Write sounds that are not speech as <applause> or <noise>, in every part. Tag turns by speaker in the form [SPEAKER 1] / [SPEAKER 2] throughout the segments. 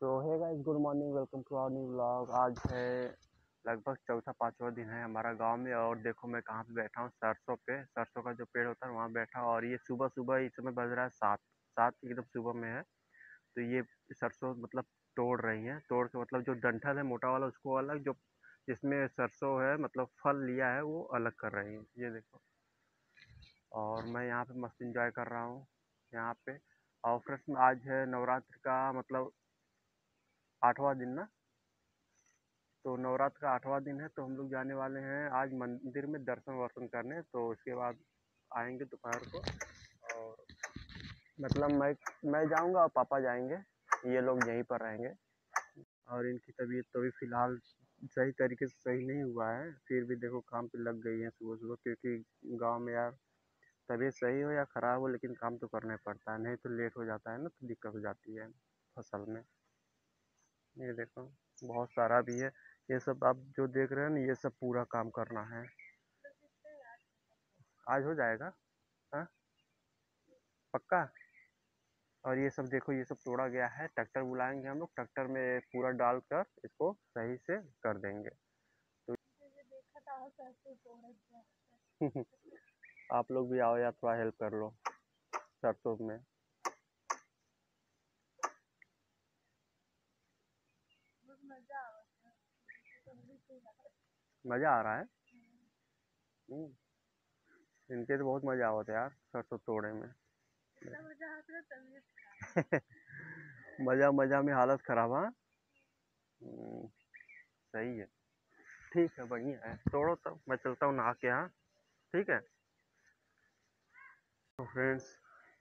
[SPEAKER 1] तो है guys good morning welcome to our new vlog आज है लगभग चौथा, पाँचवा दिन है हमारा गाँव में और देखो मैं कहाँ पे बैठा हूँ, सरसों पे। सरसों का जो पेड़ होता है वहाँ बैठा और ये सुबह सुबह इस समय बज रहा है सात। सात एकदम सुबह में है। तो ये सरसों मतलब तोड़ रही हैं। तोड़ के मतलब जो डंठल है, मोटा वाला, उसको अलग जो जिसमें सरसों है मतलब फल लिया है, वो अलग कर रही हैं। ये देखो। और मैं यहाँ पे मस्त इंजॉय कर रहा हूँ। यहाँ पे। और फ्रेंड्स, आज है नवरात्र का मतलब आठवां दिन ना? तो नवरात्र का आठवां दिन है तो हम लोग जाने वाले हैं आज मंदिर में दर्शन वर्शन करने तो उसके बाद आएँगे दोपहर को और मतलब मैं मैं जाऊँगा और पापा जाएँगे, ये लोग यहीं पर रहेंगे। और इनकी तबीयत तो अभी फ़िलहाल सही तरीके से सही नहीं हुआ है, फिर भी देखो काम पे लग गई है सुबह सुबह, क्योंकि गाँव में यार तबीयत सही हो या ख़राब हो, लेकिन काम तो करना पड़ता है, नहीं तो लेट हो जाता है ना तो दिक्कत हो जाती है फ़सल में। ये देखो, बहुत सारा भी है। ये सब आप जो देख रहे हैं ना, ये सब पूरा काम करना है। आज हो जाएगा हाँ? पक्का? और ये सब देखो, ये सब तोड़ा गया है। ट्रैक्टर बुलाएँगे हम लोग, ट्रैक्टर में पूरा डाल कर इसको सही से कर देंगे। तो <laughs> आप लोग भी आओ या थोड़ा हेल्प कर लो, सरसों में। मज़ा आ रहा है। हम्म। इनके तो बहुत मज़ा आवत है यार सरसों तोड़े में। मज़ा मज़ा में हालत ख़राब हाँ? हम्म, सही है। ठीक है बढ़िया है। तोड़ो तब मैं चलता हूँ नहा के यहाँ ठीक है? तो फ्रेंड्स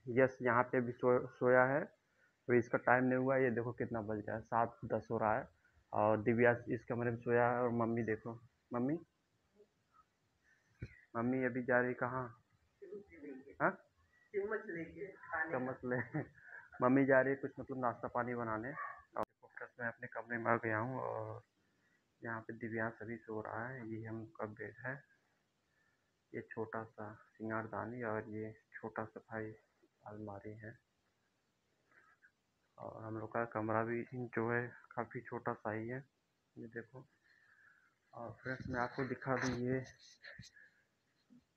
[SPEAKER 1] यस यहाँ पे भी सो सोया है। तो इसका टाइम नहीं हुआ ये देखो कितना बज रहा है सात दस हो रहा है। और दिव्या इस कमरे में सोया है और मम्मी देखो। मम्मी? मम्मी अभी जा रही कहाँ? हाँ? चम्मच ले। मम्मी जा रही है कुछ मतलब नाश्ता पानी बनाने। और मैं अपने कमरे में आ गया हूँ और यहाँ पे दिव्यांश अभी सो रहा है। ये हम का बेड है। ये छोटा सा सिंगारदानी और ये छोटा सा भाई अलमारी है। और हम लोग का कमरा भी जो है काफ़ी छोटा सा ही है। ये देखो। और फ्रेंड्स, मैं आपको दिखा दूँ ये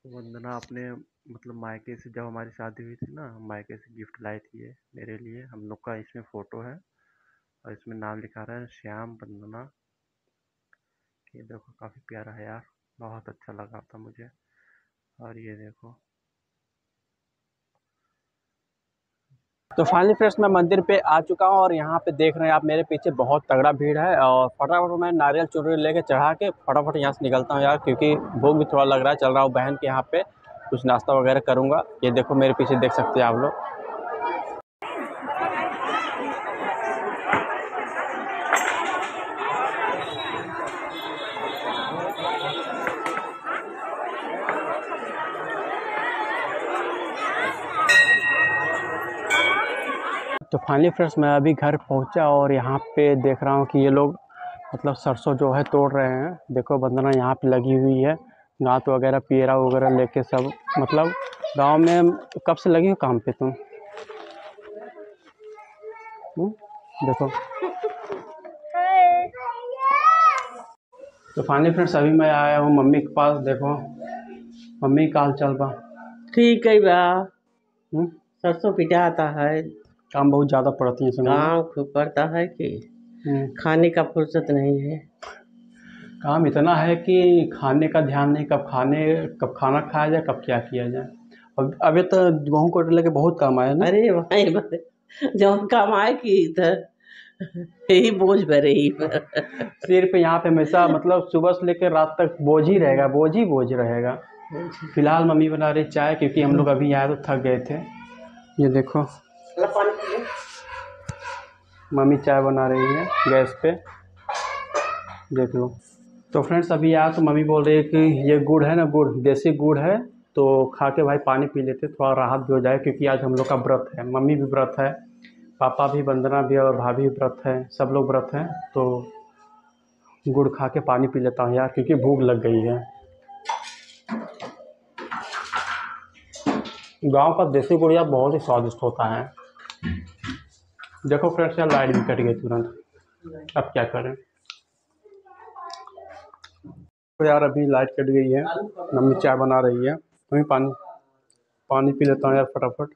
[SPEAKER 1] वंदना अपने मतलब मायके से जब हमारी शादी हुई थी ना, मायके से गिफ्ट लाई थी ये मेरे लिए। हम लोग का इसमें फ़ोटो है और इसमें नाम लिखा रहा है श्याम वंदना। ये देखो, काफ़ी प्यारा है यार, बहुत अच्छा लगा था मुझे। और ये देखो
[SPEAKER 2] तो फाइनली फ्रेंड्स मैं मंदिर पे आ चुका हूँ और यहाँ पे देख रहे हैं आप मेरे पीछे बहुत तगड़ा भीड़ है और फटाफट मैं नारियल चुनरी लेके चढ़ा के फटाफट यहाँ से निकलता हूँ यार, क्योंकि भूख भी थोड़ा लग रहा है, चल रहा हूँ बहन के यहाँ पे कुछ नाश्ता वगैरह करूँगा। ये देखो मेरे पीछे देख सकते हैं आप लोग। फाइनली फ्रेंड्स मैं अभी घर पहुँचा और यहाँ पे देख रहा हूँ कि ये लोग मतलब सरसों जो है तोड़ रहे हैं। देखो बंदना यहाँ पे लगी हुई है। गाँत वगैरह पियरा वगैरह लेके सब मतलब गाँव में कब से लगी हो काम पे तुम? देखो। तो फाइनली फ्रेंड्स अभी मैं आया हूँ मम्मी के पास देखो। मम्मी का हाल चल बा।
[SPEAKER 3] ठीक है बा।
[SPEAKER 2] हुँ?
[SPEAKER 3] सरसों पिटाता है।
[SPEAKER 2] काम बहुत ज़्यादा पड़ती है
[SPEAKER 3] गाँव खूब पड़ता है कि खाने का फुर्सत नहीं है।
[SPEAKER 2] काम इतना है कि खाने का ध्यान नहीं कब खाने कब खाना खाया जाए कब क्या किया जाए। अब अभी तो गेहूँ को लेके बहुत काम आया ना।
[SPEAKER 3] अरे भाई जब कमाए की इधर यही बोझ भरे ही।
[SPEAKER 2] सिर पे यहाँ पे हमेशा मतलब सुबह से लेकर रात तक बोझ ही रहेगा बोझ ही बोझ रहेगा। फ़िलहाल मम्मी बना रही चाय क्योंकि हम लोग अभी आए तो थक गए थे। ये देखो। मम्मी चाय बना रही है गैस पे। देख लो। तो फ्रेंड्स, अभी आया तो मम्मी बोल रही है कि ये गुड़ है ना, गुड़, देसी गुड़ है तो खा के भाई पानी पी लेते, थोड़ा राहत भी हो जाए, क्योंकि आज हम लोग का व्रत है। मम्मी भी व्रत है, पापा भी, वंदना भी और भाभी भी व्रत है, सब लोग व्रत हैं तो गुड़ खा के पानी पी लेता हूँ यार, क्योंकि भूख लग गई है। गाँव का देसी गुड़ बहुत ही स्वादिष्ट होता है।
[SPEAKER 1] देखो फ्रेंड्स यार लाइट भी कट गई तुरंत। अब क्या करें? तो यार अभी लाइट कट गई है, मम्मी चाय बना रही है। वहीं पानी पानी पी लेता हूँ यार फटाफट।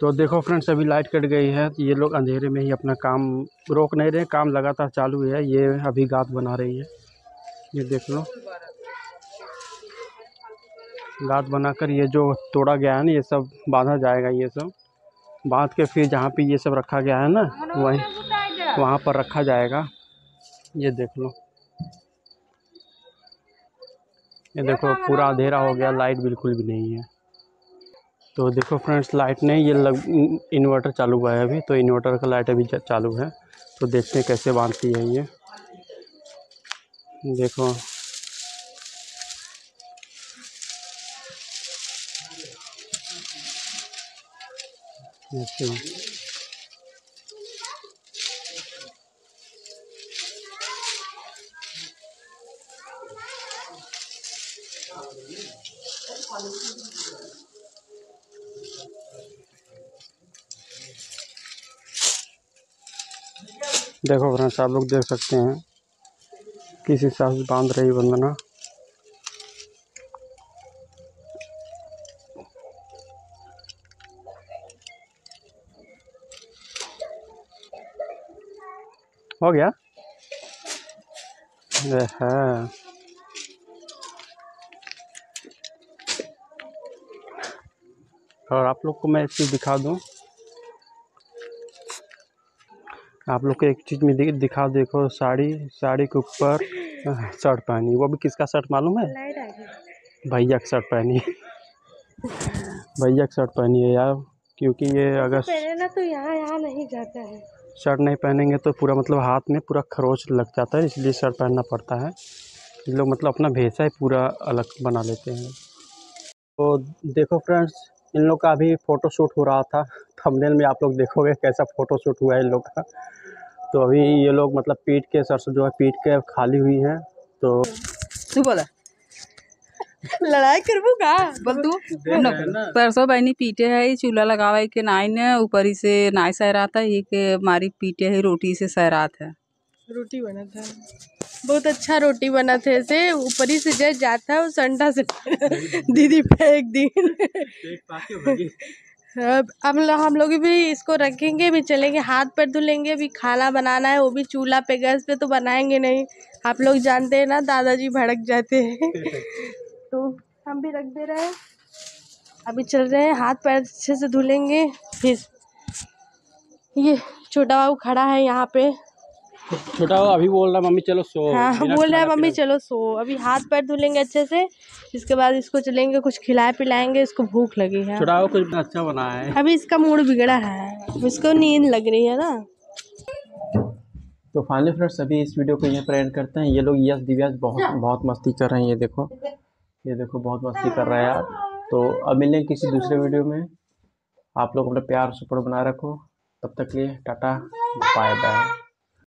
[SPEAKER 1] तो देखो फ्रेंड्स, अभी लाइट कट गई है। तो ये लोग अंधेरे में ही अपना काम रोक नहीं रहे, काम लगातार चालू है। ये अभी गात बना रही है। ये देख लो। गात बनाकर ये जो तोड़ा गया है ना, ये सब बांधा जाएगा, ये सब। बाँध के फिर जहाँ पे ये सब रखा गया है ना वहीं वहाँ पर रखा जाएगा। ये देख लो। ये देखो पूरा अंधेरा हो गया लाइट बिल्कुल भी नहीं है। तो देखो फ्रेंड्स लाइट नहीं ये लग इन्वर्टर चालू हुआ है अभी तो इन्वर्टर का लाइट अभी चालू है। तो देखते हैं कैसे बांधती है ये। देखो। देखो फ्रेंड्स आप लोग देख सकते हैं किस हिसाब से बाँध रही वंदना हो गया? ये और आप लोग को मैं एक चीज़ दिखा दूँ? आप लोग को एक चीज़ में दिखा देखो साड़ी साड़ी के ऊपर शर्ट पहनी। वो भी किसका शर्ट मालूम है? भैया का शर्ट पहनी। भैया का शर्ट पहनी है यार क्योंकि ये अगर
[SPEAKER 4] ना तो यहाँ यहाँ नहीं जाता है।
[SPEAKER 1] शर्ट नहीं पहनेंगे तो पूरा मतलब हाथ में पूरा खरोच लग जाता है, इसलिए शर्ट पहनना पड़ता है। ये लोग मतलब अपना भेसा ही पूरा अलग बना लेते हैं। तो देखो फ्रेंड्स, इन लोग का अभी फ़ोटो शूट हो रहा था। थंबनेल में आप लोग देखोगे कैसा फ़ोटो शूट हुआ है इन लोग का। तो अभी ये लोग मतलब पीट के, सरसों जो है पीट के खाली हुई हैं तू
[SPEAKER 5] बोला।
[SPEAKER 4] लड़ाई करबू का?
[SPEAKER 5] बोल तू परसों बहनी पीटे है चूल्हा लगावे के नाई ने ऊपर ही से नाई सहरात है ये के मारी पीटे है रोटी से सहरात है।
[SPEAKER 4] रोटी बना था बहुत अच्छा रोटी बना थे ऐसे ऊपर ही से जज जाता है वो संडा से <laughs> दीदी पे एक दिन। अब हम लोग भी इसको रखेंगे भी चलेंगे हाथ पैर धुलेंगे भी खाना बनाना है वो भी चूल्हा पे गैस पे तो बनाएँगे नहीं। आप लोग जानते हैं ना दादाजी भड़क जाते हैं। <laughs> तो हम भी रख दे रहे हैं। अभी चल रहे हैं हाथ पैर अच्छे से धुलेंगे फिर ये छोटा बाबू खड़ा है यहाँ पे।
[SPEAKER 1] छोटा अभी बोल रहा मम्मी चलो सो।
[SPEAKER 4] हाँ बोल रहा है मम्मी चलो सो। अभी हाथ पैर धुलेंगे अच्छे से इसके बाद इसको चलेंगे कुछ खिलाए पिलाएँगे इसको भूख लगी है।
[SPEAKER 1] छोटा कुछ अच्छा बना है।
[SPEAKER 4] अभी इसका मूड बिगड़ा है इसको नींद लग रही है ना।
[SPEAKER 1] तो फाइनली फ्रेंड्स अभी इस वीडियो को यहीं पर एंड करते हैं। ये लोग यश दिव्यास बहुत बहुत मस्ती कर रहे हैं ये देखो। ये देखो बहुत मस्ती कर रहा है यार तो अब मिलेंगे किसी दूसरे वीडियो में। आप लोग अपना प्यार सपोर्ट बना रखो। तब तक लिए टाटा बाय बाय